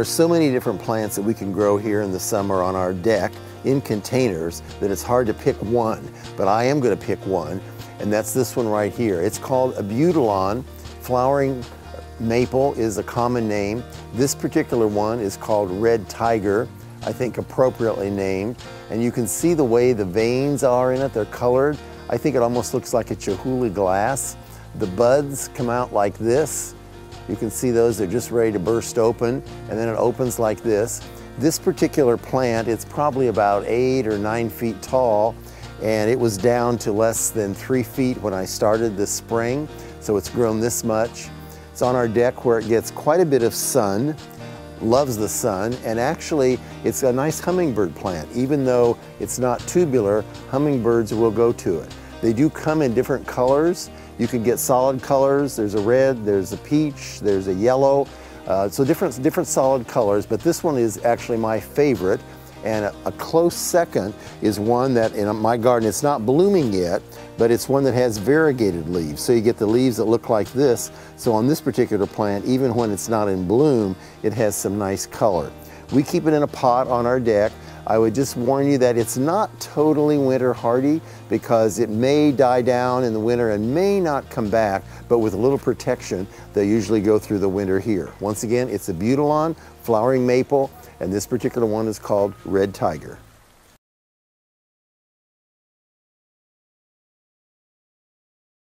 are so many different plants that we can grow here in the summer on our deck in containers that it's hard to pick one, but I am gonna pick one, and that's this one right here. It's called Abutilon. Flowering maple is a common name. This particular one is called Red Tiger, I think appropriately named. And you can see the way the veins are in it, they're colored. I think it almost looks like a Chihuly glass. The buds come out like this. You can see those, they're just ready to burst open, and then it opens like this. This particular plant, it's probably about eight or nine feet tall, and it was down to less than three feet when I started this spring, so it's grown this much. It's on our deck where it gets quite a bit of sun, loves the sun, and actually it's a nice hummingbird plant. Even though it's not tubular, hummingbirds will go to it. They do come in different colors. You can get solid colors. There's a red, there's a peach, there's a yellow. Uh, so different, different solid colors, but this one is actually my favorite. And a, a, close second is one that in my garden, it's not blooming yet, but it's one that has variegated leaves. So you get the leaves that look like this. So on this particular plant, even when it's not in bloom, it has some nice color. We keep it in a pot on our deck. I would just warn you that it's not totally winter hardy because it may die down in the winter and may not come back, but with a little protection, they usually go through the winter here. Once again, it's Abutilon, flowering maple, and this particular one is called Red Tiger.